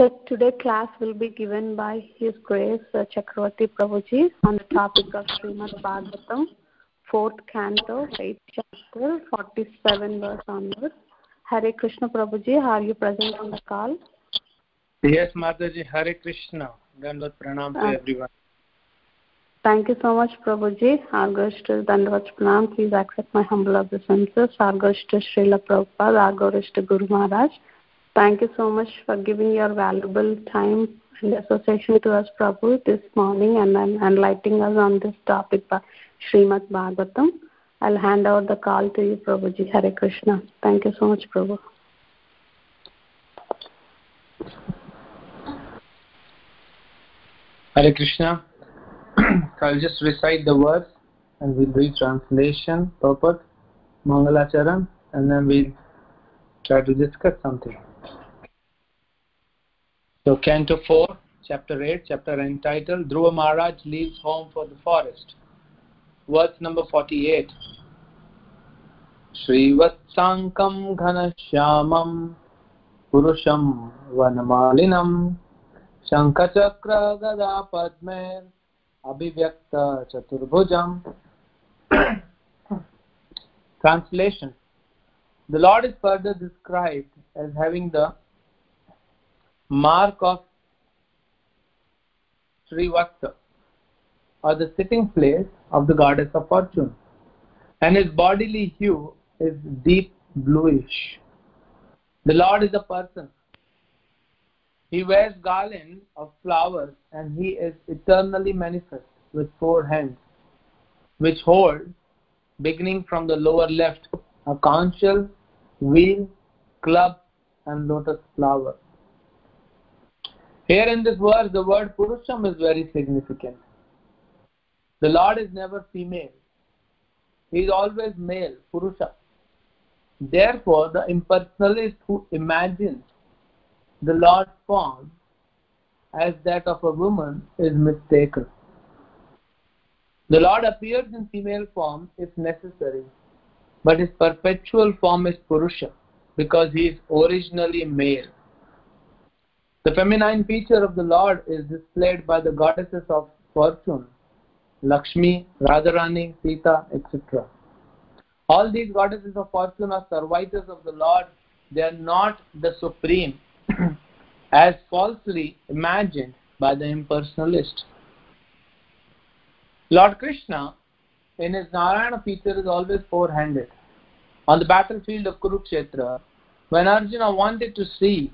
So today class will be given by His Grace Chakravarti Prabhuji on the topic of Srimad Bhagavatam, fourth canto, eighth chapter, 47 verse onwards. Hare Krishna Prabhuji, are you present on the call? Yes, Mataji, Hare Krishna. Dandavat Pranam to Uh, everyone. Thank you so much, Prabhuji. Goes Dandavat Pranam. Please accept my humble obeisances. To Srila Prabhupada. Goes Guru Maharaj. Thank you so much for giving your valuable time and association to us, Prabhu, this morning and then enlightening us on this topic Srimad Bhagavatam. I'll hand over the call to you, Prabhuji. Hare Krishna. Thank you so much, Prabhu. Hare Krishna. I'll just recite the verse and we'll read translation, purport, Mangalacharan, and then we'll try to discuss something. So, Canto 4, Chapter 8, chapter entitled Dhruva Maharaj Leaves Home for the Forest. Verse number 48. श्रीवत्साङ्कं घनश्यामं पुरुषं वनमालिनं शङ्खचक्रगदा पद्मेर् अभिव्यक्तचतुर्भुजम् Translation The Lord is further described as having the mark of Srivatsa or the sitting place of the goddess of fortune and his bodily hue is deep bluish. The Lord is a person. He wears garland of flowers and he is eternally manifest with four hands, which hold, beginning from the lower left, a conch shell, wheel, club, and lotus flower. Here in this verse, the word Purusham is very significant. The Lord is never female. He is always male, Purusha. Therefore, the impersonalist who imagines the Lord's form as that of a woman is mistaken. The Lord appears in female form if necessary, but his perpetual form is Purusha because he is originally male. The feminine feature of the Lord is displayed by the goddesses of fortune, Lakshmi, Radharani, Sita, etc. All these goddesses of fortune are servitors of the Lord. They are not the supreme, as falsely imagined by the impersonalist. Lord Krishna, in his Narayana feature, is always four-handed. On the battlefield of Kurukshetra, when Arjuna wanted to see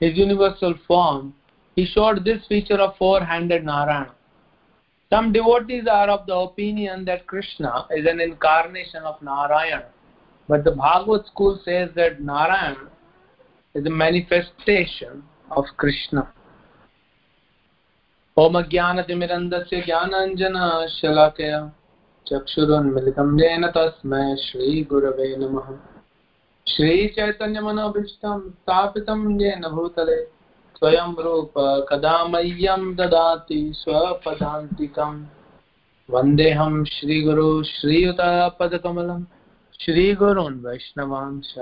his universal form, he showed this feature of four-handed Narayana. Some devotees are of the opinion that Krishna is an incarnation of Narayana, but the Bhagavad school says that Narayana is a manifestation of Krishna. ओम ज्ञानतिमिरन्दस्य ज्ञानाञ्जनशलाकया चक्षुरुन्मिलितं येन तस्मै श्रीगुरवे नमः श्रीचैतन्यमनोभीष्टं स्थापितं येन भूतले, स्वयं रूप कदा मह्यं ददाति स्वपदान्तिकं। वन्देऽहं श्रीगुरु श्रीयुतापदकमलं, श्रीगुरून् वैष्णवांश,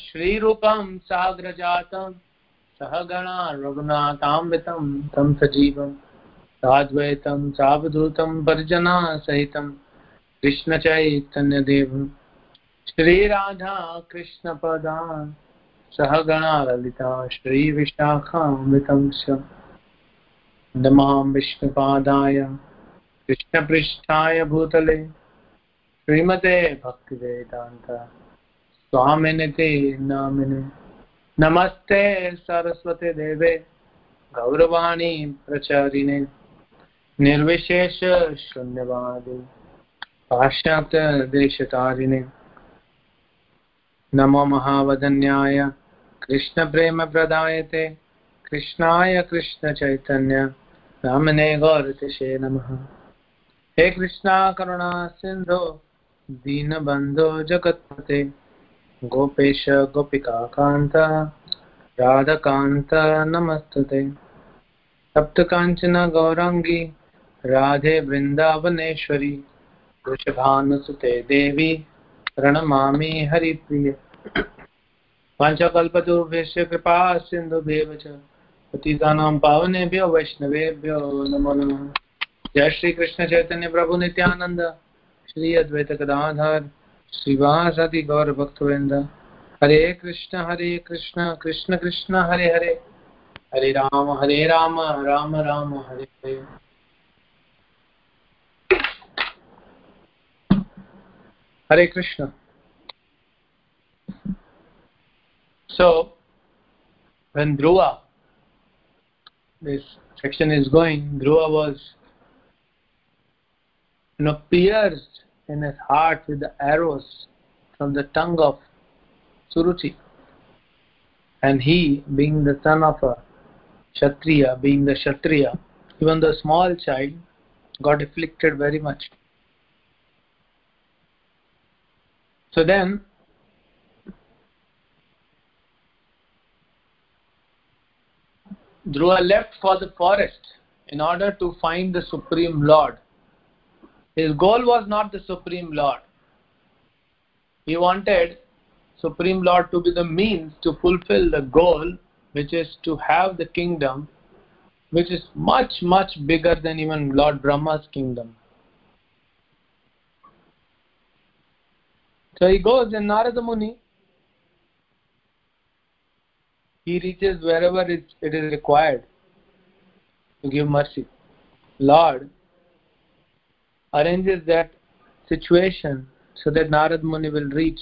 श्रीरूपं साग्रजातं सहगणा रघुनाथान्वितं तं सजीवं, साद्वैतं, सावधूतं परिजना सहितं कृष्णचैतन्यदेवं श्रीराधा कृष्णपदान् सहगणा ललिता श्रीविशाखामृतं च नमां विष्णुपादाय कृष्णपृष्ठाय भूतले श्रीमते भक्तिवेदान्त स्वामिनिते नामिने। नमस्ते सरस्वते देवे गौरवाणी प्रचारिणे, निर्विशेष शून्यवादे पाश्चात्यदेशतारिणे नमो महावदन्याय। कृष्णप्रेमप्रदायते कृष्णाय कृष्णचैतन्य रामने गौरतिशे नमः। हे कृष्णा, करुणा सिन्धो दीनबन्धो, जगत्पते, गोपेश गोपिकान्त राधकान्त, नमस्तुते। सप्तकाञ्चन, गौराङ्गी, राधे वृन्दावनेश्वरी, वृषभानुसुते देवी प्रणमामि हरिप्रिय। पञ्चकल्पतरुभ्यश्च कृपा सिन्धुभ्येव पतितानां पावनेभ्यो, वैष्णवेभ्यो नमो नमः। जय श्री कृष्ण चैतन्य प्रभु नित्यानंद श्री अद्वैत गदाधर। श्रीवासदि गौर भक्तवृंद हरे कृष्ण हरे कृष्ण कृष्ण कृष्ण, हरे हरे। हरे राम हरे Ram Ram Ram, Hare Hare. Hare Krishna. So, when Dhruva, this section is going, Dhruva was you know, pierced in his heart with the arrows from the tongue of Suruchi. And he, being the son of a Kshatriya, being the Kshatriya, even the small child, got afflicted very much. So then, Dhruva left for the forest in order to find the Supreme Lord. His goal was not the Supreme Lord. He wanted Supreme Lord to be the means to fulfill the goal, which is to have the kingdom, which is much, much bigger than even Lord Brahma's kingdom. So he goes and Narada Muni, he reaches wherever it, it is required to give mercy. Lord arranges that situation so that Narad Muni will reach.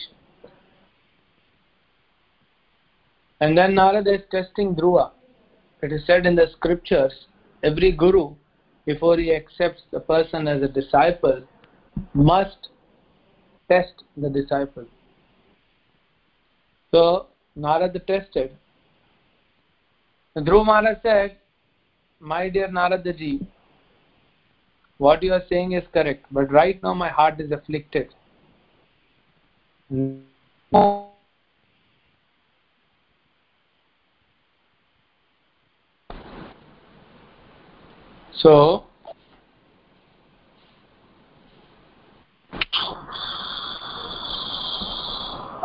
And then Narada is testing Dhruva. It is said in the scriptures, every guru, before he accepts the person as a disciple, must test the disciple. So Narada tested. And Dhruva Maharaj said, My dear Naradaji, what you are saying is correct, but right now my heart is afflicted. So,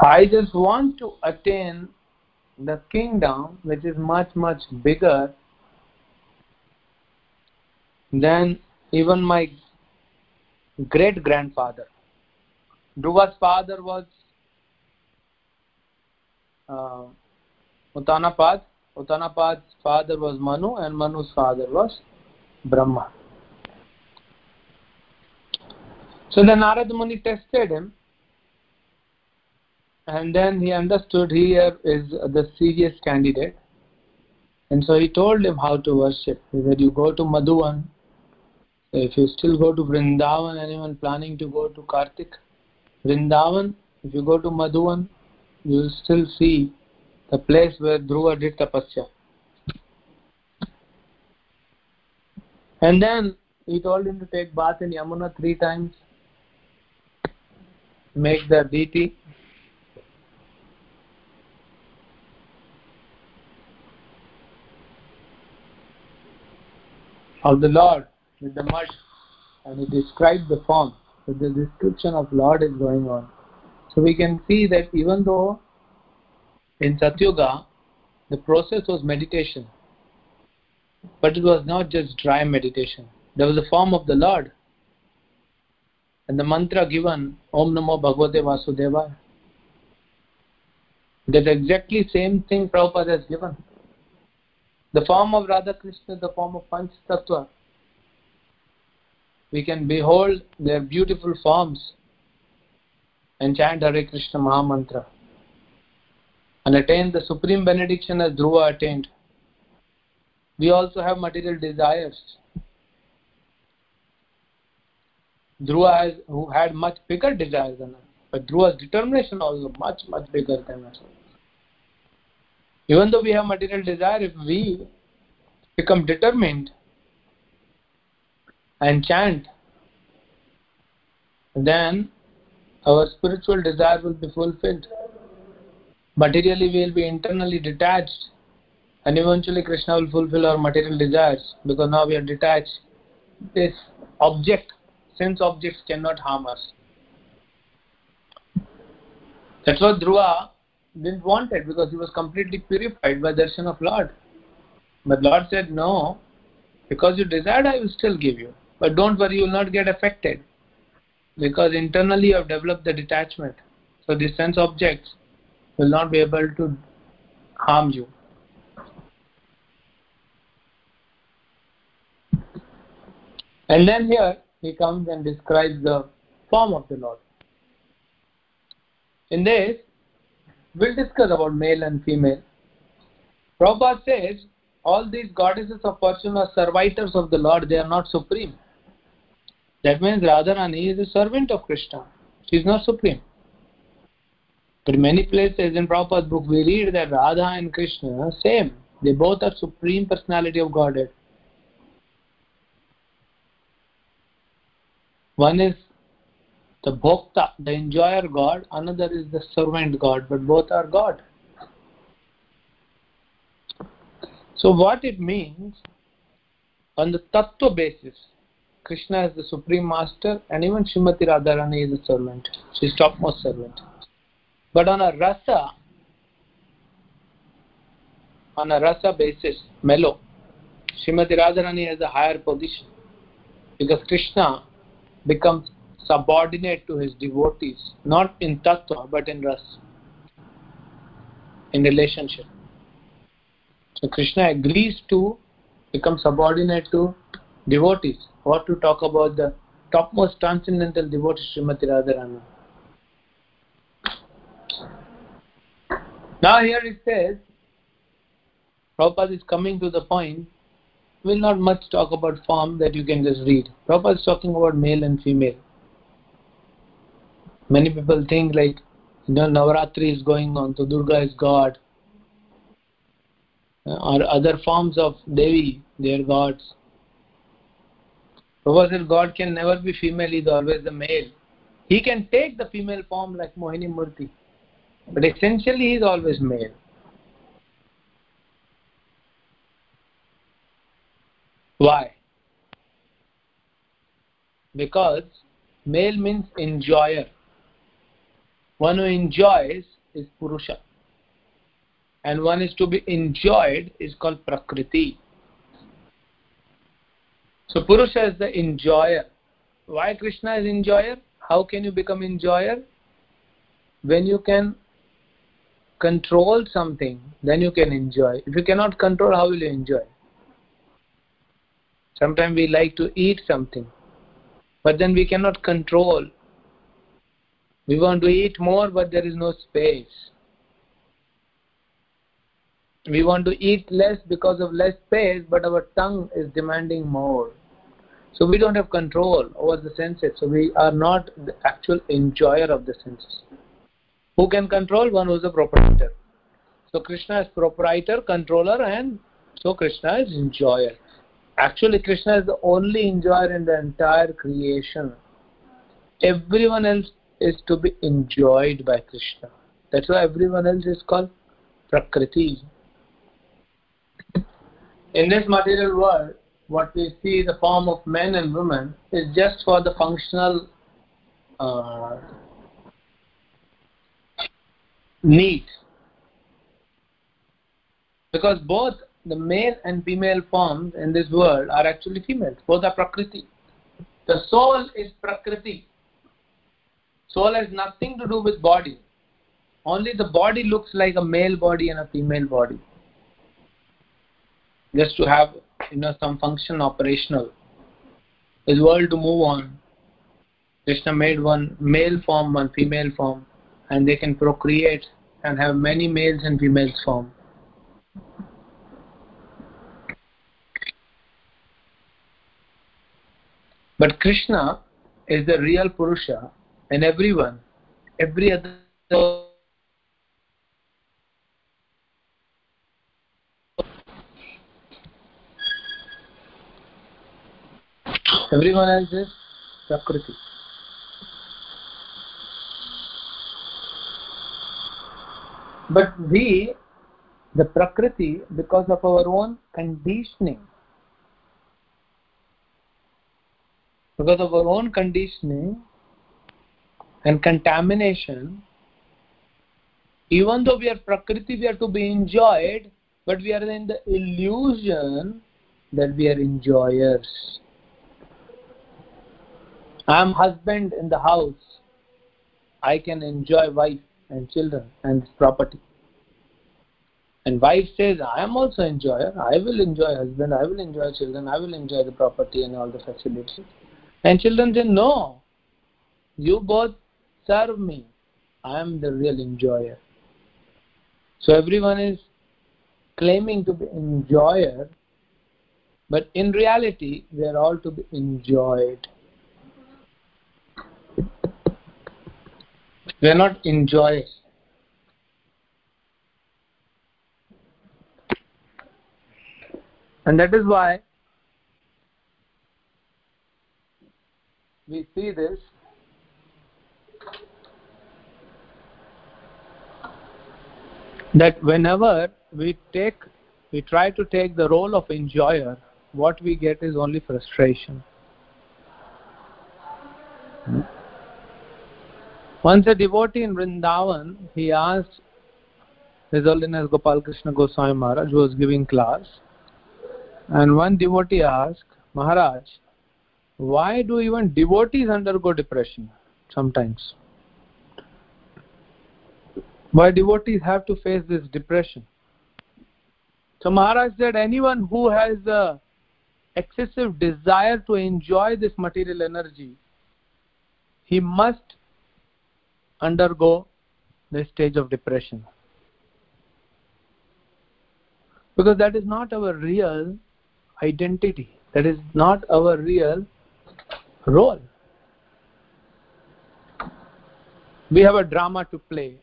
I just want to attain the kingdom which is much, much bigger than even my great grandfather. Dhruva's father was uh, Uttanapad. Uttanapad's father was Manu, and Manu's father was Brahma. So then Narada Muni tested him, and then he understood here is the serious candidate. And so he told him how to worship. He said, You go to Madhuvan, if you still go to Vrindavan, anyone planning to go to Kartik, Vrindavan, if you go to Madhuvan, you will still see the place where Dhruva did tapasya. And then he told him to take bath in Yamuna three times, make the deity. Of the Lord with the mud and he described the form. So the description of Lord is going on. So we can see that even though in Satyuga the process was meditation, but it was not just dry meditation. There was a form of the Lord. And the mantra given, Om Namo Bhagavate Vasudevaya. That exactly same thing Prabhupada has given. The form of Radha Krishna, the form of Panch Tattva. We can behold their beautiful forms and chant Hare Krishna Maha Mantra and attain the supreme benediction as Dhruva attained. We also have material desires. Dhruva has, who had much bigger desires than us, but Dhruva's determination also much, much bigger than us. Even though we have material desire, if we become determined and chant, then our spiritual desire will be fulfilled. Materially, we will be internally detached, and eventually, Krishna will fulfill our material desires because now we are detached. This object, sense objects, cannot harm us. That's what Dhruva didn't want it because he was completely purified by darshan of Lord. But Lord said, No, because you desired, I will still give you. But don't worry, you will not get affected. Because internally you have developed the detachment. So these sense objects will not be able to harm you. And then here he comes and describes the form of the Lord. In this, we'll discuss about male and female. Prabhupada says all these goddesses of fortune are servitors of the Lord, they are not supreme. That means Radharani is a servant of Krishna. She is not supreme. But many places in Prabhupada's book we read that Radha and Krishna are same. They both are supreme personality of Godhead. One is the Bhokta, the enjoyer God, another is the servant God, but both are God. So what it means on the tattva basis, Krishna is the supreme master and even Srimati Radharani is a servant. She is topmost servant. But on a rasa, on a rasa basis, mellow, Srimati Radharani has a higher position because Krishna becomes subordinate to his devotees, not in tattva but in ras, in relationship. So Krishna agrees to become subordinate to devotees. What to talk about the topmost transcendental devotee Srimati Radharani. Now here it says, Prabhupada is coming to the point, we will not much talk about form that you can just read. Prabhupada is talking about male and female. Many people think like, you know, Navaratri is going on, so Durga is God. Or other forms of Devi, they are gods. Prabhupada says God can never be female, he is always the male. He can take the female form like Mohini Murti. But essentially he is always male. Why? Because male means enjoyer. One who enjoys is Purusha. And one is to be enjoyed is called Prakriti. So Purusha is the enjoyer. Why Krishna is enjoyer? How can you become enjoyer? When you can control something, then you can enjoy. If you cannot control, how will you enjoy? Sometimes we like to eat something, but then we cannot control. We want to eat more, but there is no space. We want to eat less because of less space, but our tongue is demanding more. So we don't have control over the senses. So we are not the actual enjoyer of the senses. Who can control? One who is a proprietor. So Krishna is proprietor, controller, and so Krishna is enjoyer. Actually, Krishna is the only enjoyer in the entire creation. Everyone else is to be enjoyed by Krishna. That's why everyone else is called Prakriti. In this material world, what we see the form of men and women is just for the functional uh, need. Because both the male and female forms in this world are actually females. Both are Prakriti. The soul is Prakriti. Soul has nothing to do with body. Only the body looks like a male body and a female body. Just to have you know some function operational. This world to move on. Krishna made one male form, one female form, and they can procreate and have many males and females form. But Krishna is the real Purusha and everyone, every other everyone else is Prakriti. But we, the Prakriti, because of our own conditioning, because of our own conditioning and contamination, even though we are Prakriti, we are to be enjoyed, but we are in the illusion that we are enjoyers. I am husband in the house. I can enjoy wife and children and property. And wife says, I am also enjoyer. I will enjoy husband. I will enjoy children. I will enjoy the property and all the facilities. And children say, no. You both serve me. I am the real enjoyer. So everyone is claiming to be enjoyer, but in reality, they are all to be enjoyed. They are not enjoyers. And that is why we see this that whenever we take we try to take the role of enjoyer what we get is only frustration. Once a devotee in vrindavan he asked his holiness gopal krishna goswami maharaj who was giving class and one devotee asked maharaj why do even devotees undergo depression sometimes why devotees have to face this depression. So Maharaj said anyone who has a excessive desire to enjoy this material energy, he must undergo the stage of depression. Because that is not our real identity. That is not our real role. We have a drama to play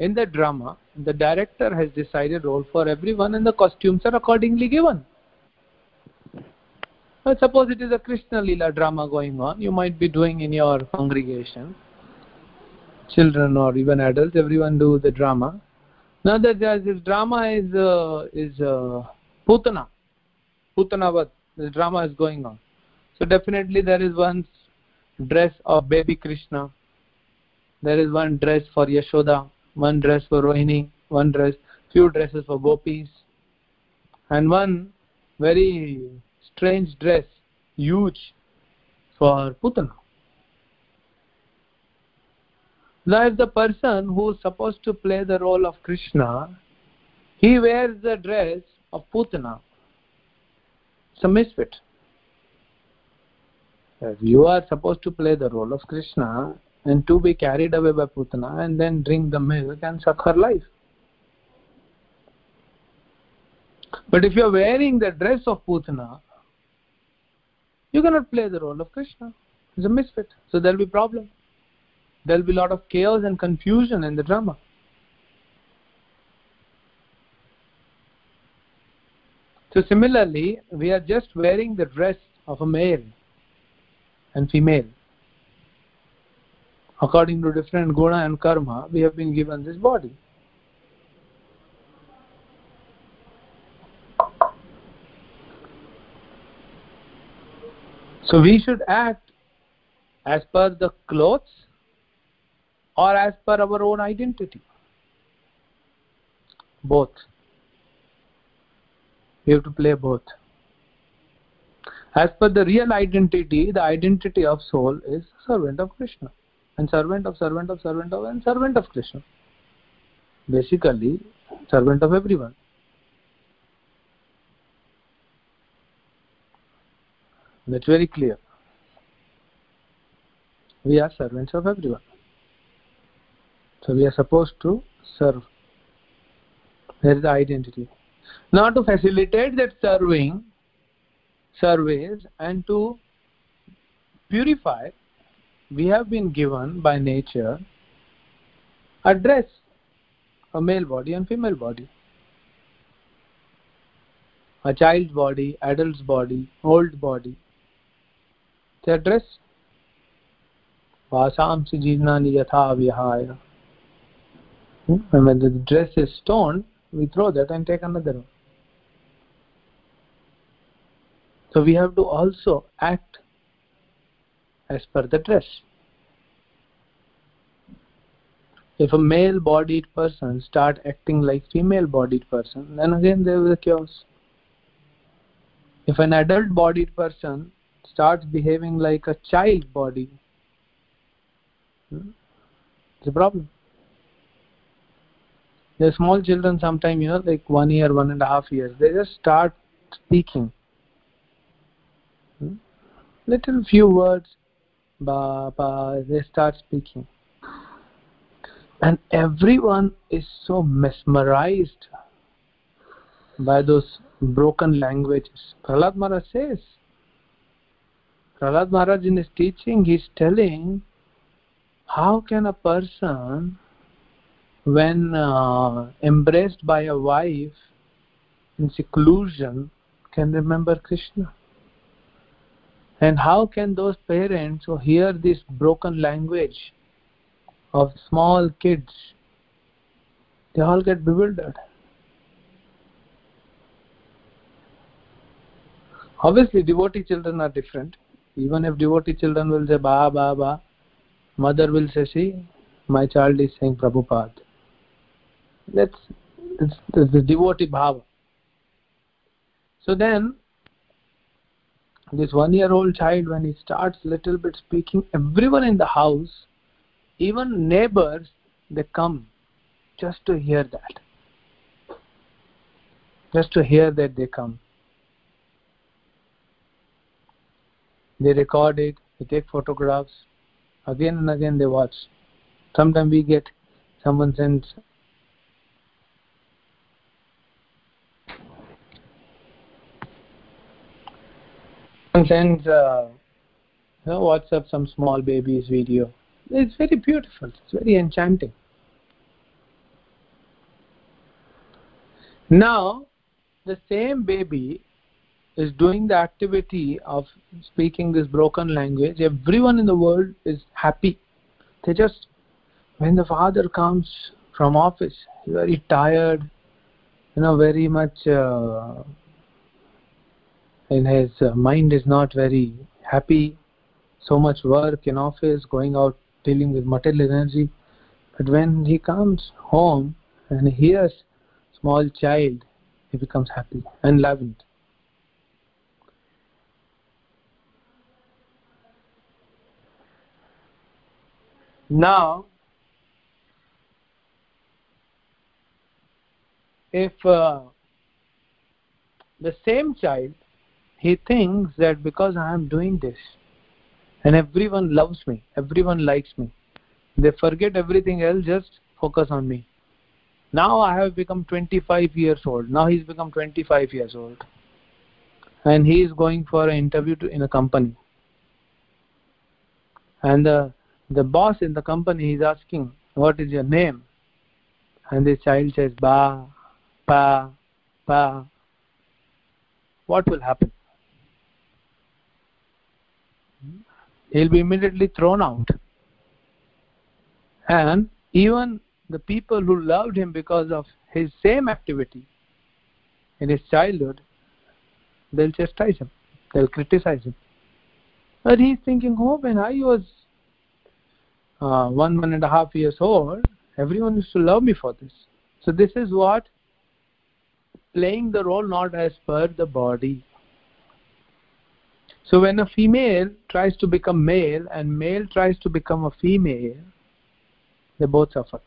in the drama, the director has decided role for everyone and the costumes are accordingly given. Suppose it is a Krishna Lila drama going on, you might be doing in your congregation. Children or even adults, everyone do the drama. Now that this drama is uh, is uh, Putana, Putanavat, this drama is going on. So definitely there is one dress of baby Krishna. There is one dress for Yashoda one dress for Rohini, one dress, few dresses for gopis, and one very strange dress, huge, for Putana. Now, if the person who is supposed to play the role of Krishna, he wears the dress of Putana, it's a misfit. If you are supposed to play the role of Krishna, and to be carried away by Putana and then drink the milk and suck her life. But if you are wearing the dress of Putana, you cannot play the role of Krishna. It's a misfit. So there will be problem. There will be a lot of chaos and confusion in the drama. So similarly, we are just wearing the dress of a male and female according to different guna and karma, we have been given this body. So we should act as per the clothes or as per our own identity. Both. We have to play both. As per the real identity, the identity of soul is servant of Krishna and servant of servant of servant of and servant of Krishna. Basically, servant of everyone. That's very clear. We are servants of everyone. So we are supposed to serve. There is the identity. Now to facilitate that serving, service and to purify we have been given by nature a dress, a male body and female body. A child's body, adult's body, old body. A dress. Vasamsi jirnani yatha vihaya. Hmm? And when the dress is torn, we throw that and take another one. So we have to also act as per the dress. if a male bodied person start acting like female bodied person then again there is a chaos if an adult bodied person starts behaving like a child body hmm, it's a problem the small children sometimes you know like one year one and a half years they just start speaking hmm? little few words ba ba they start speaking and everyone is so mesmerized by those broken languages. Prahlad Maharaj says, Prahlad Maharaj in his teaching, he is telling how can a person, when uh, embraced by a wife in seclusion, can remember Krishna? And how can those parents who hear this broken language of small kids, they all get bewildered. Obviously, devotee children are different. Even if devotee children will say ba ba ba, mother will say, see, my child is saying Prabhupada. That's, that's, that's the devotee bhava. So then, this one year old child, when he starts little bit speaking, everyone in the house even neighbors they come just to hear that. Just to hear that they come. They record it they take photographs. Again and again they watch. Sometimes we get someone sends sends uh, you know, WhatsApp some small baby's video it's very beautiful, it's very enchanting. Now, the same baby is doing the activity of speaking this broken language. Everyone in the world is happy. They just, when the father comes from office, very tired, you know, very much uh, in his uh, mind is not very happy. So much work in office, going out dealing with material energy. But when he comes home and he hears small child, he becomes happy and loving. Now, if uh, the same child, he thinks that because I am doing this, and everyone loves me everyone likes me they forget everything else just focus on me. Now i have become 25 years old. Now he's become 25 years old. And he is going for an interview to, in a company. And the the boss in the company is asking what is your name? And the child says ba pa pa. What will happen he'll be immediately thrown out. And even the people who loved him because of his same activity in his childhood they'll chastise him they'll criticize him. But he's thinking oh when i was uh, one one and a half years old everyone used to love me for this. So this is what playing the role not as per the body so when a female tries to become male and male tries to become a female, they both suffer.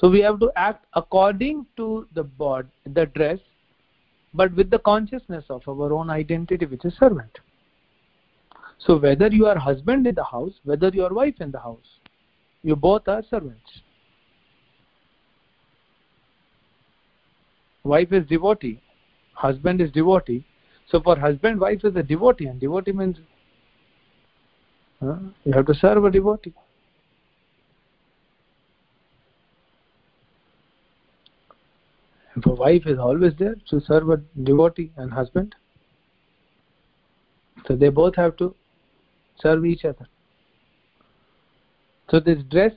So we have to act according to the body, the dress, but with the consciousness of our own identity, which is servant. So whether you are husband in the house, whether you are wife in the house, you both are servants. Wife is devotee, husband is devotee, so for husband, wife is a devotee, and devotee means you have to serve a devotee. And for wife is always there to serve a devotee and husband. So they both have to serve each other. So this dress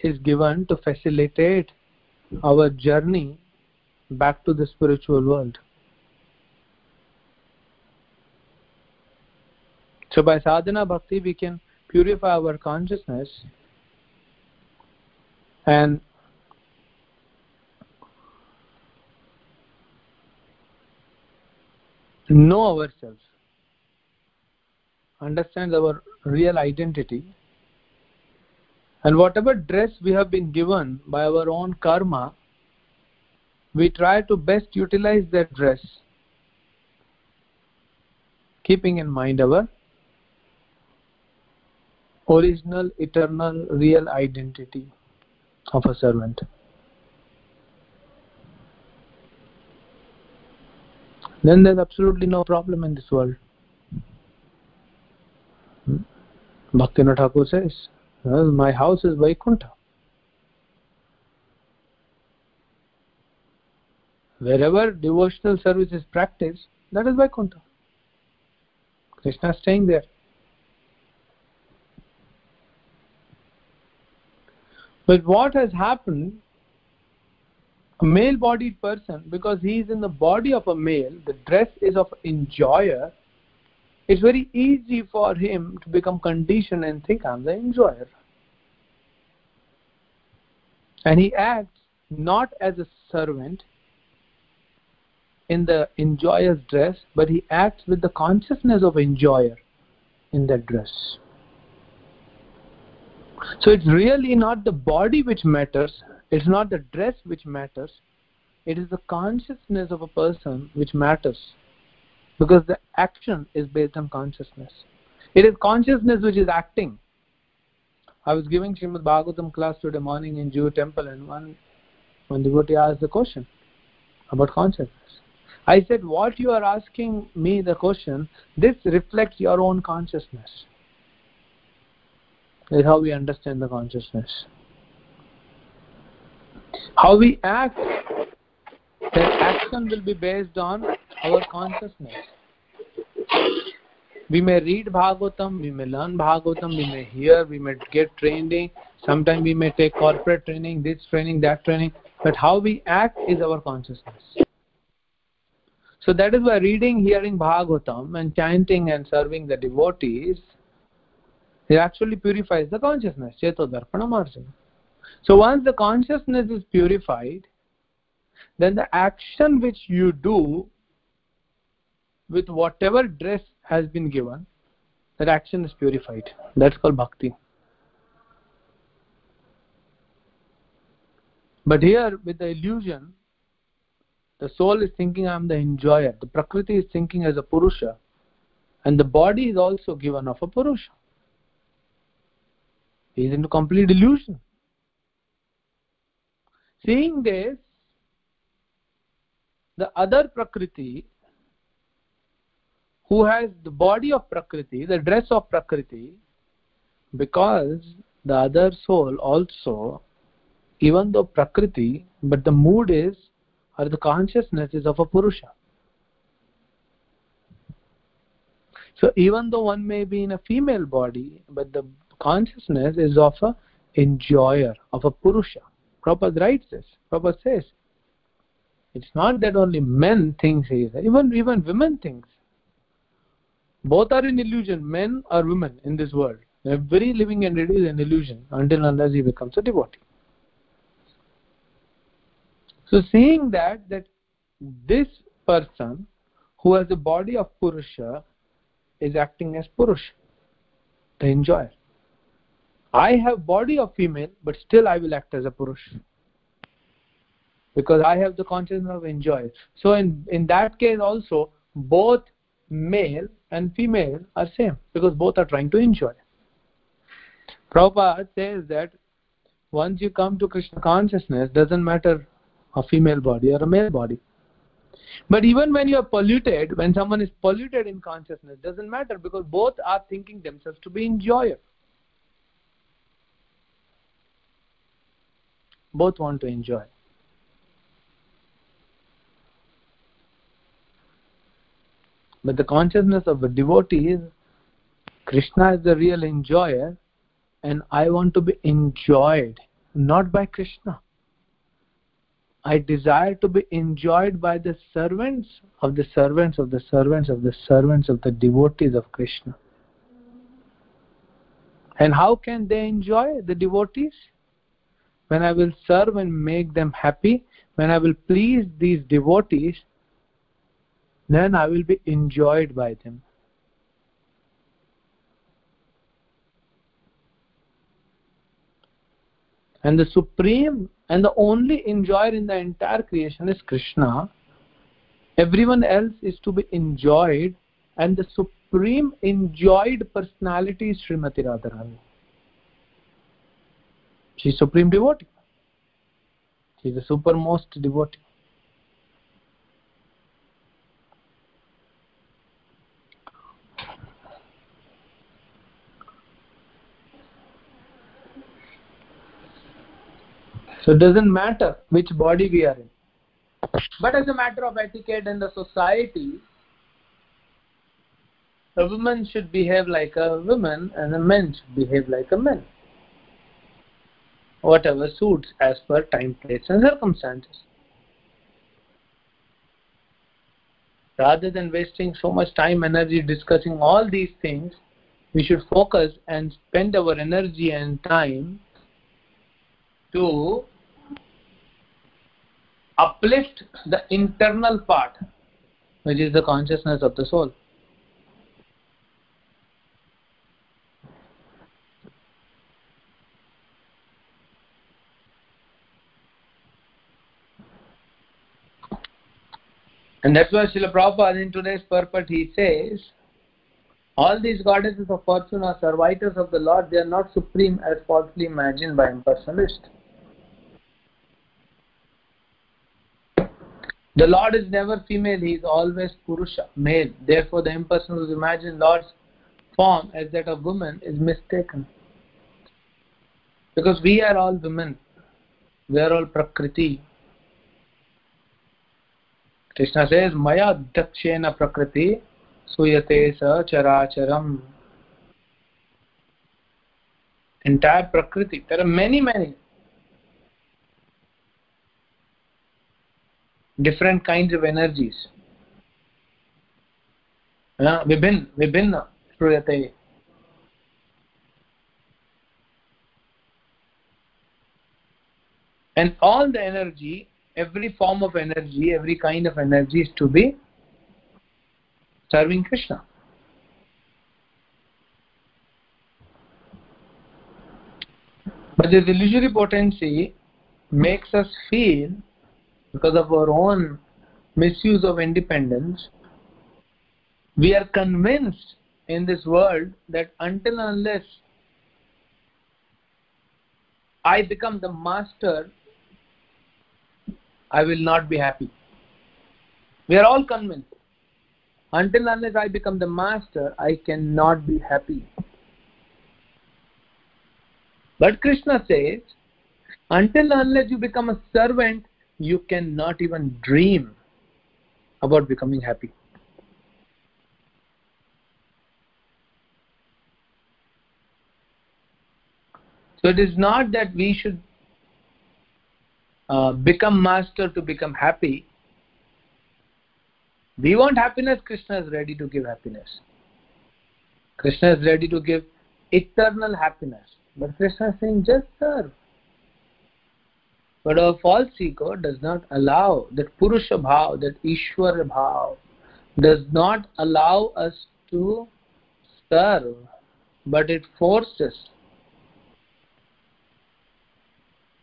is given to facilitate our journey back to the spiritual world. So by sadhana bhakti, we can purify our consciousness and know ourselves, understand our real identity, and whatever dress we have been given by our own karma, we try to best utilize that dress, keeping in mind our original, eternal, real identity of a servant. Then there's absolutely no problem in this world. Bhaktivinoda Thakur says, well, My house is Vaikuntha. Wherever devotional service is practiced, that is Vaikuntha. Krishna is staying there. But what has happened, a male bodied person, because he is in the body of a male, the dress is of enjoyer, it's very easy for him to become conditioned and think I'm the enjoyer. And he acts not as a servant in the enjoyer's dress, but he acts with the consciousness of enjoyer in that dress. So it's really not the body which matters, it's not the dress which matters, it is the consciousness of a person which matters. Because the action is based on consciousness. It is consciousness which is acting. I was giving Srimad Bhagavatam class today morning in Juhu temple and one, devotee asked the question about consciousness. I said, what you are asking me the question, this reflects your own consciousness is how we understand the consciousness. How we act, that action will be based on our consciousness. We may read Bhagavatam, we may learn Bhagavatam, we may hear, we may get training, sometimes we may take corporate training, this training, that training, but how we act is our consciousness. So that is why reading, hearing Bhagavatam and chanting and serving the devotees it actually purifies the consciousness. Cheto Darpana So once the consciousness is purified, then the action which you do with whatever dress has been given, that action is purified. That's called bhakti. But here, with the illusion, the soul is thinking I am the enjoyer, the Prakriti is thinking as a Purusha, and the body is also given of a Purusha. He is into complete delusion. Seeing this, the other Prakriti, who has the body of Prakriti, the dress of Prakriti, because the other soul also, even though Prakriti, but the mood is, or the consciousness is of a Purusha. So even though one may be in a female body, but the consciousness is of a enjoyer, of a Purusha. Prabhupada writes this. Prabhupada says, it's not that only men think he even, even women think. Both are in illusion, men or women in this world. Every living entity is an illusion until unless he becomes a devotee. So seeing that, that this person who has the body of Purusha is acting as Purusha, the enjoyer. I have body of female, but still I will act as a Purush. Because I have the consciousness of enjoy. So in, in that case also, both male and female are same, because both are trying to enjoy. Prabhupada says that once you come to Krishna consciousness, doesn't matter a female body or a male body. But even when you are polluted, when someone is polluted in consciousness, doesn't matter because both are thinking themselves to be enjoyer. Both want to enjoy. But the consciousness of a devotee is Krishna is the real enjoyer and I want to be enjoyed, not by Krishna. I desire to be enjoyed by the servants of the servants of the servants of the servants of the devotees of Krishna. And how can they enjoy the devotees? When I will serve and make them happy, when I will please these devotees, then I will be enjoyed by them. And the supreme and the only enjoyer in the entire creation is Krishna. Everyone else is to be enjoyed, and the supreme enjoyed personality is Srimati Radharani. She is supreme devotee. She is the supermost devotee. So it doesn't matter which body we are in. But as a matter of etiquette in the society, a woman should behave like a woman and a man should behave like a man. Whatever suits as per time, place and circumstances. Rather than wasting so much time, energy discussing all these things, we should focus and spend our energy and time to uplift the internal part, which is the consciousness of the soul. And that's why Srila Prabhupada in today's purport he says, all these goddesses of fortune are servitors of the Lord, they are not supreme as falsely imagined by impersonalists. The Lord is never female, he is always Purusha, male. Therefore, the impersonal who imagine Lord's form as that of woman is mistaken. Because we are all women, we are all Prakriti. Krishna says, Maya dakshena Prakriti suyate sa characharam. Entire Prakriti. There are many, many different kinds of energies विभिन्न विभिन्न श्रूयते and all the energy every form of energy every kind of energy is to be serving krishna. But this illusory potency makes us feel because of our own misuse of independence, we are convinced in this world that until unless I become the master, I will not be happy. We are all convinced. Until unless I become the master, I cannot be happy. But Krishna says, until unless you become a servant, you cannot even dream about becoming happy. So it is not that we should uh, become master to become happy. We want happiness, Krishna is ready to give happiness. Krishna is ready to give eternal happiness. But Krishna is saying, just serve. But our false ego does not allow that Purusha Bhav, that Ishwara Bhav, does not allow us to serve, but it forces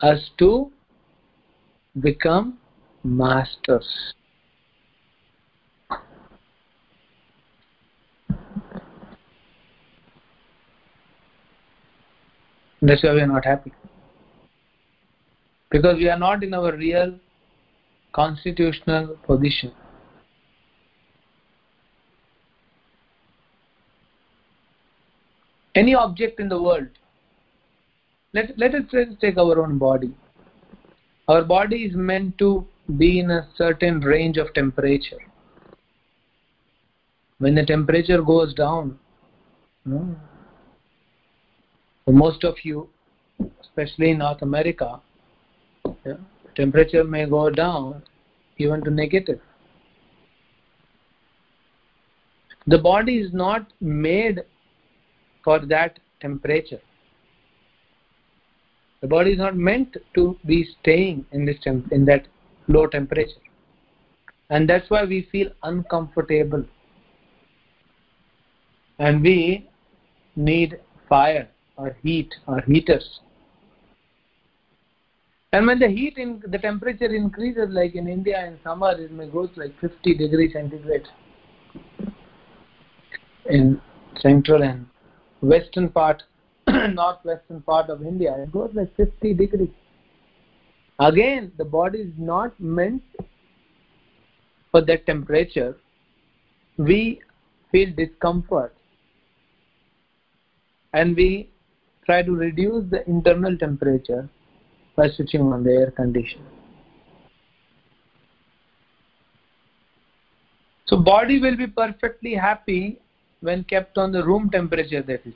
us to become masters. That's why we are not happy because we are not in our real constitutional position. Any object in the world, let, let us take our own body. Our body is meant to be in a certain range of temperature. When the temperature goes down, no, for most of you, especially in North America, yeah, temperature may go down even to negative. The body is not made for that temperature. The body is not meant to be staying in this temp- in that low temperature. And that's why we feel uncomfortable. And we need fire or heat or heaters. And when the heat in the temperature increases, like in India in summer, it may go to like 50 degrees centigrade. In central and western part, northwestern part of India, it goes like 50 degrees. Again, the body is not meant for that temperature. We feel discomfort and we try to reduce the internal temperature by switching on the air conditioner. So body will be perfectly happy when kept on the room temperature that is.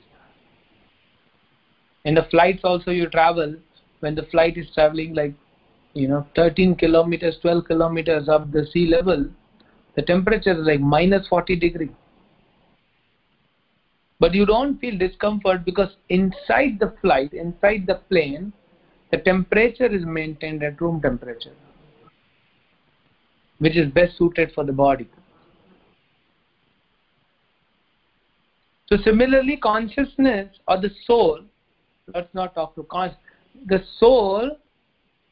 In the flights also you travel, when the flight is traveling like you know 13 kilometers, 12 kilometers up the sea level, the temperature is like minus 40 degree. But you don't feel discomfort because inside the flight, inside the plane, the temperature is maintained at room temperature, which is best suited for the body. So similarly, consciousness or the soul, let's not talk to conscious, the soul,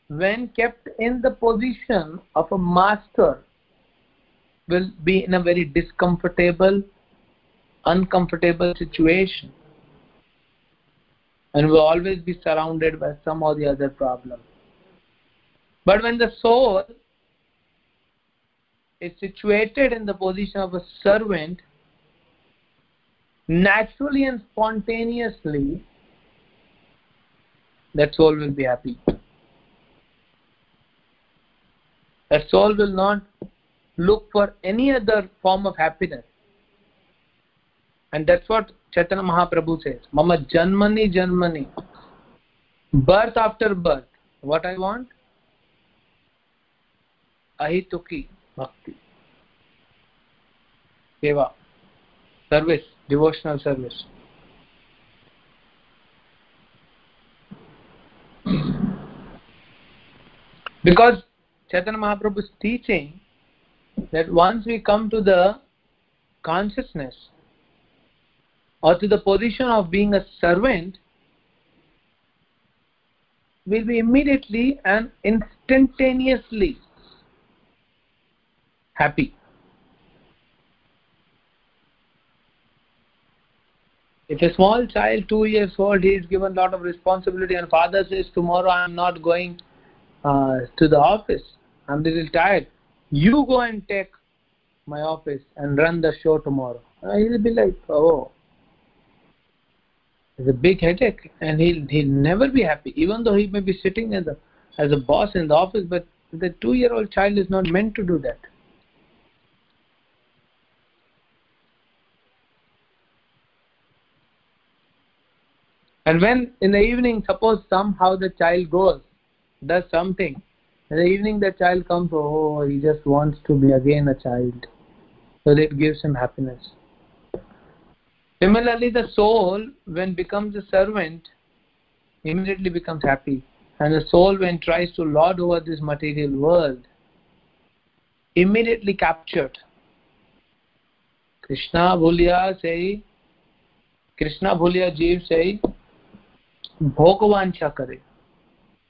when kept in the position of a master, will be in a very discomfortable, uncomfortable situation and will always be surrounded by some or the other problem. But when the soul is situated in the position of a servant, naturally and spontaneously, that soul will be happy. That soul will not look for any other form of happiness. And that's what Chaitanya Mahaprabhu says. Mama Janmani Janmani. Birth after birth. What I want? Ahituki Bhakti. Seva. Service. Devotional service. Because Chaitanya Mahaprabhu is teaching that once we come to the consciousness or to the position of being a servant, we will be immediately and instantaneously happy. If a small child, two years old, he is given a lot of responsibility, and father says, Tomorrow I am not going uh, to the office, I'm a little tired. You go and take my office and run the show tomorrow. Uh, he'll be like, Oh, it's a big headache, and he'll he'll never be happy, even though he may be sitting as a as a boss in the office. But the two-year-old child is not meant to do that. And when in the evening, suppose somehow the child goes, does something, in the evening the child comes, oh, he just wants to be again a child. So it gives him happiness. Similarly, the soul, when becomes a servant, immediately becomes happy. And the soul, when tries to lord over this material world, immediately captured. Krishna bhuliya say, Krishna bhuliya jeev say, bhogvancha kare.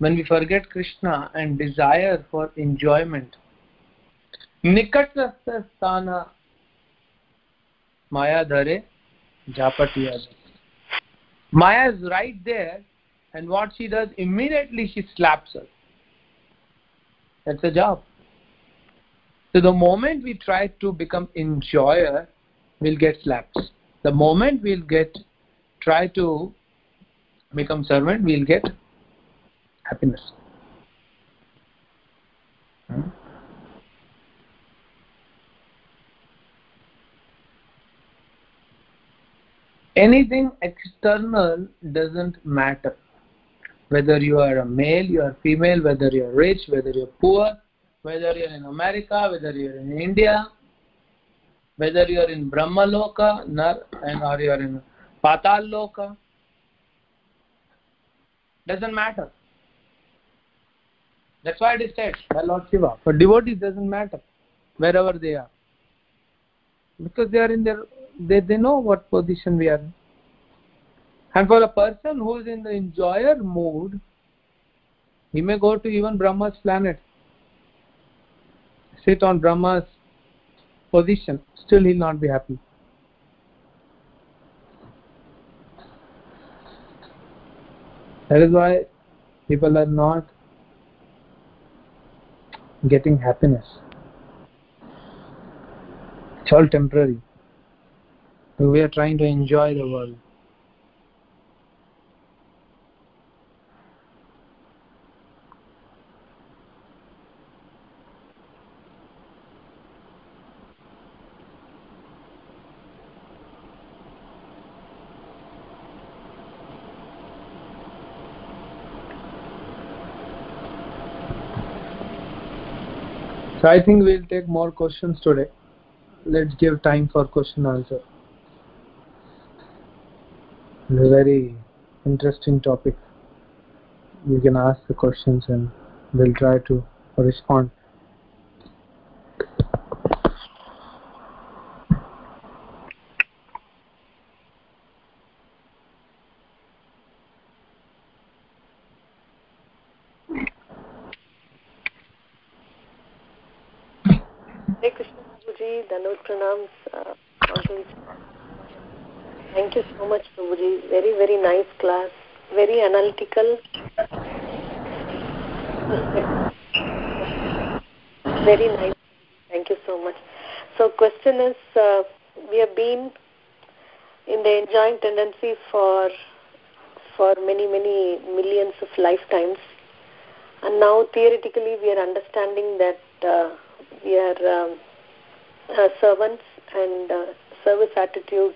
When we forget Krishna and desire for enjoyment, nikatastha sthana maya dhare Japatiya. Maya is right there, and what she does, immediately she slaps us That's a job. So the moment we try to become enjoyer, we'll get slaps. The moment we'll get try to become servant, we'll get happiness. Hmm? anything external doesn't matter whether you are a male you are female whether you are rich whether you are poor whether you are in america whether you are in india whether you are in brahma loka and or you are in patal loka doesn't matter. That's why it is said by Lord Shiva. For devotees doesn't matter wherever they are. Because they are in their they, they know what position we are in. And for a person who is in the enjoyer mood, he may go to even Brahma's planet, sit on Brahma's position, still he'll not be happy. That is why people are not getting happiness. It's all temporary. We are trying to enjoy the world. So I think we'll take more questions today. Let's give time for question answer. Very interesting topic. You can ask the questions and we'll try to respond. Hare Krishna Prabhuji, Dandavat Pranams. Uh, Prabhuji. Thank you so much, Prabhuji. Very, very nice class. Very analytical. Very nice. Thank you so much. So, question is, uh, we have been in the enjoying tendency for for many, many millions of lifetimes, and now theoretically we are that. Uh, we are um, uh, servants and uh, service attitude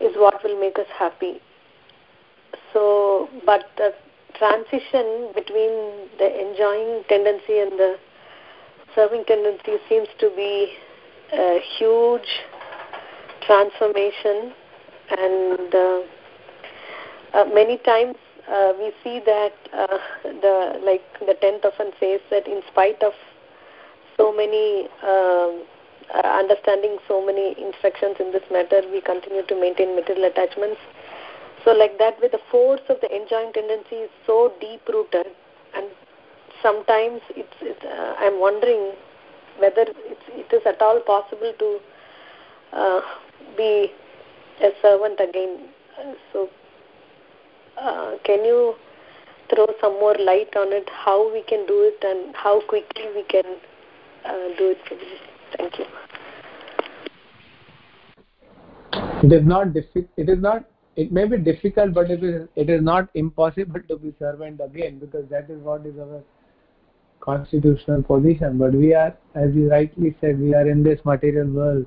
is what will make us happy so but the transition between the enjoying tendency and the serving tendency seems to be a huge transformation and uh, uh, many times uh, we see that uh, the like the tenth often says that in spite of so many um, uh, understanding so many instructions in this matter, we continue to maintain material attachments. So, like that, with the force of the enjoying tendency is so deep rooted, and sometimes it's. it's uh, I'm wondering whether it's, it is at all possible to uh, be a servant again. so, uh, can you throw some more light on it? How we can do it, and how quickly we can uh, do it Thank you. It is not difficult. It is not. It may be difficult, but it is. It is not impossible to be servant again because that is what is our constitutional position. But we are, as you rightly said, we are in this material world,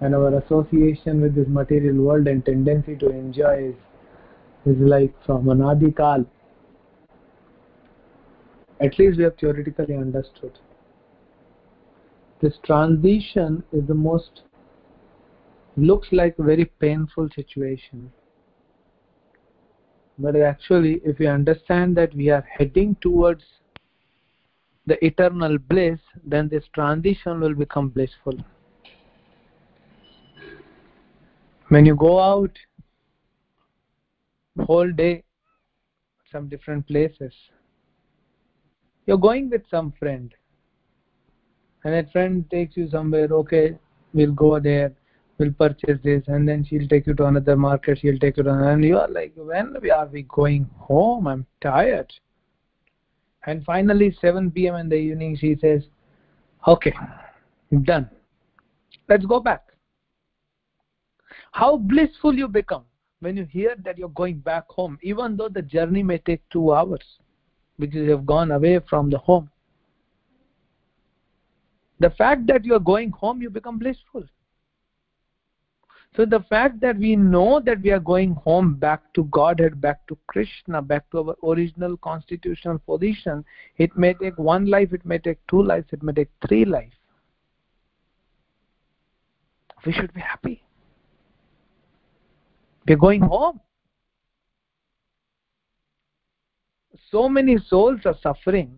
and our association with this material world and tendency to enjoy is, is like from anadi kal. At least we have theoretically understood. This transition is the most looks like a very painful situation. But actually if we understand that we are heading towards the eternal bliss then this transition will become blissful. When you go out whole day some different places. You're going with some friend. And that friend takes you somewhere okay we'll go there we'll purchase this and then she'll take you to another market she'll take you to another, and you are like when are we going home? I'm tired. And finally 7 p.m in the evening she says okay done. Let's go back. How blissful you become when you hear that you're going back home even though the journey may take two hours because you have gone away from the home the fact that you are going home you become blissful. So the fact that we know that we are going home back to godhead back to krishna back to our original constitutional position it may take one life it may take two lives it may take three lives we should be happy we're going home so many souls are suffering,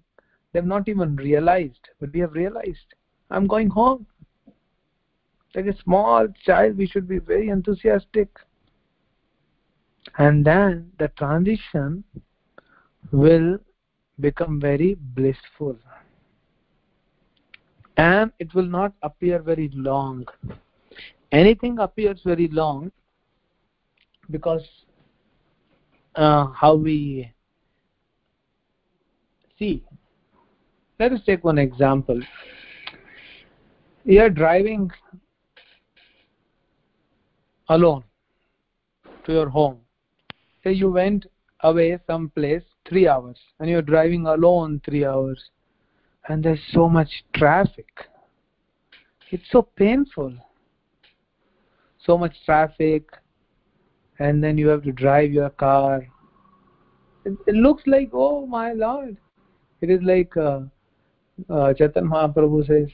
they've not even realized, but we have realized. I'm going home. Like a small child, we should be very enthusiastic. And then the transition will become very blissful. And it will not appear very long. Anything appears very long because uh, how we see. Let us take one example. You are driving alone to your home. Say you went away someplace three hours and you're driving alone three hours and there's so much traffic. It's so painful. So much traffic, and then you have to drive your car. It, it looks like, oh my lord. It is like uh, uh, Chaitanya Mahaprabhu says,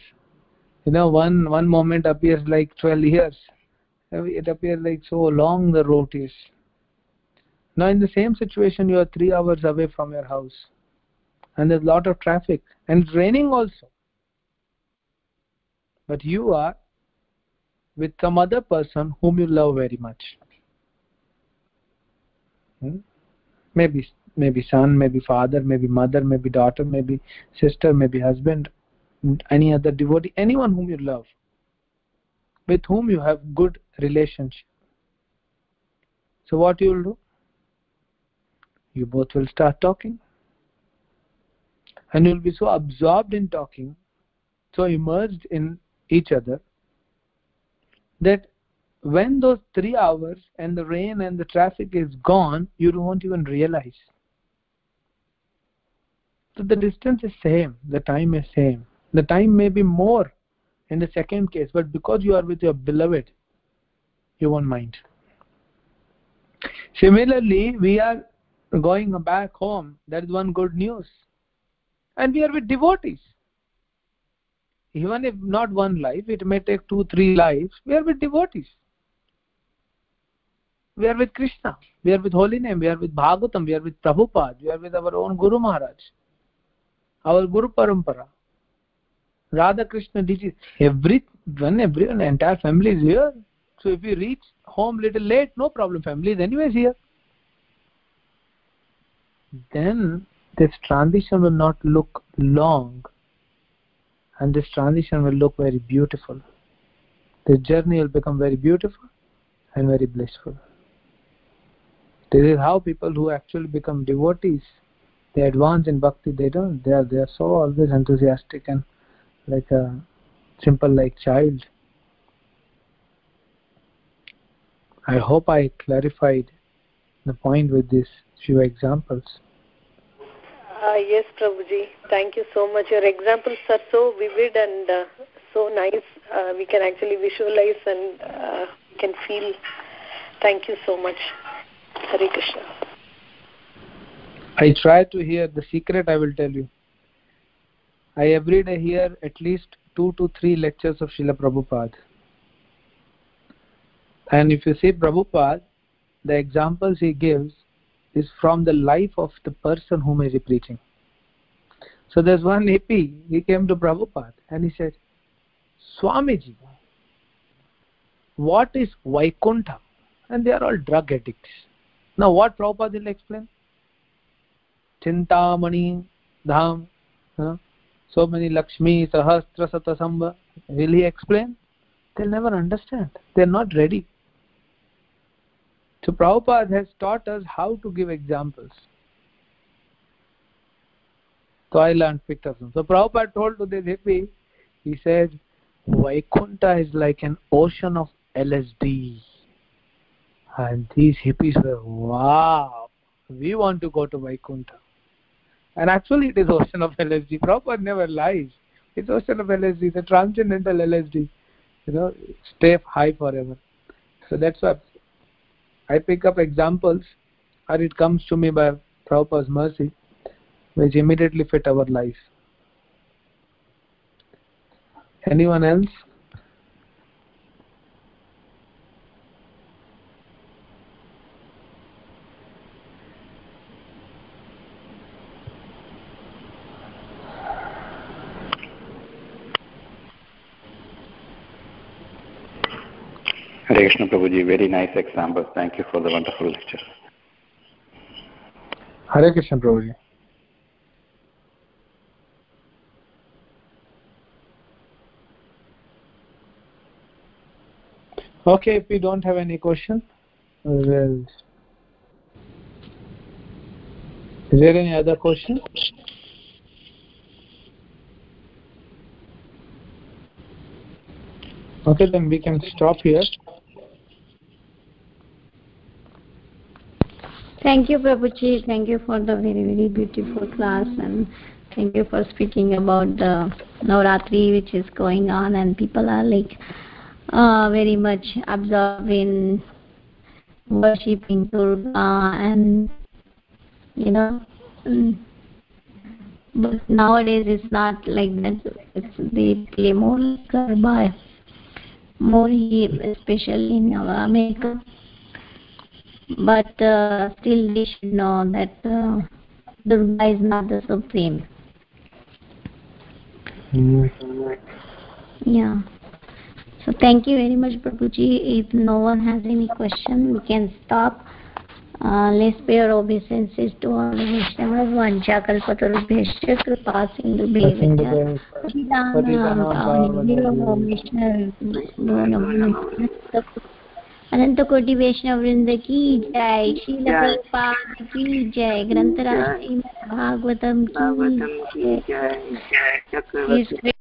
you know, one, one moment appears like 12 years. It appears like so long the road is. Now, in the same situation, you are three hours away from your house, and there's a lot of traffic, and it's raining also. But you are with some other person whom you love very much. Hmm? Maybe maybe son, maybe father, maybe mother, maybe daughter, maybe sister, maybe husband, any other devotee, anyone whom you love, with whom you have good relationship. So what you will do? You both will start talking. And you'll be so absorbed in talking, so immersed in each other, that when those three hours and the rain and the traffic is gone, you won't even realize. So the distance is same, the time is same. The time may be more in the second case, but because you are with your beloved, you won't mind. Similarly, we are going back home. That is one good news. And we are with devotees. Even if not one life, it may take two, three lives. We are with devotees. We are with Krishna. We are with Holy Name. We are with Bhagavatam. We are with Prabhupada. We are with our own Guru Maharaj. Our Guru Parampara. Radha Krishna DG. Everyone, everyone, entire family is here. So if you reach home little late, no problem. Family is anyways here. Then this transition will not look long and this transition will look very beautiful. the journey will become very beautiful and very blissful. This is how people who actually become devotees, they advance in bhakti. They don't. They are they are so always enthusiastic and like a simple like child. I hope I clarified the point with these few examples. Uh, yes, Prabhuji. Thank you so much. Your examples are so vivid and uh, so nice. Uh, we can actually visualize and uh, can feel. Thank you so much. Hare Krishna. I try to hear the secret I will tell you. I every day hear at least two to three lectures of Srila Prabhupada. And if you see Prabhupada, the examples he gives is from the life of the person whom he is preaching. So there's one hippie, he came to Prabhupada and he said, Swamiji, what is Vaikuntha? And they are all drug addicts. Now what Prabhupada will explain? Chintamani, Dham, uh, so many Lakshmi, Sahasra, Satasamba. Will he explain? They'll never understand. They're not ready. So Prabhupada has taught us how to give examples. So I learned, some. So Prabhupada told to this hippie, he said, Vaikuntha is like an ocean of LSD. And these hippies were, wow, we want to go to Vaikuntha. And actually it is ocean of LSD. Prabhupada never lies. It's ocean of LSD, the transcendental LSD. You know, stay high forever. So that's why I pick up examples or it comes to me by Prabhupada's mercy which immediately fit our life. Anyone else? Hare Krishna Prabhuji, very nice example. Thank you for the wonderful lecture. Hare Krishna Prabhuji. Okay, if we don't have any questions, well, is there any other question? Okay, then we can stop here. Thank you, Prabhuji. Thank you for the very, very beautiful class and thank you for speaking about the Navratri which is going on and people are like uh, very much absorbed in worshipping Durga and you know mm, but nowadays it's not like that. It's they play more Garba, more here, especially in America but uh, still they should know that uh, Durga is not the supreme. Yeah. So thank you very much, Prabhuji. If no one has any question, we can stop. Uh, let's pay our obeisances to all the Vaishnavas. Vancha kalpatarubhyasya kripa sindhu bhevya. अनंत कोटि वैष्णव वृंद की जय श्रील प्रभुपाद की जय ग्रंथराज भागवत भागवतम की जय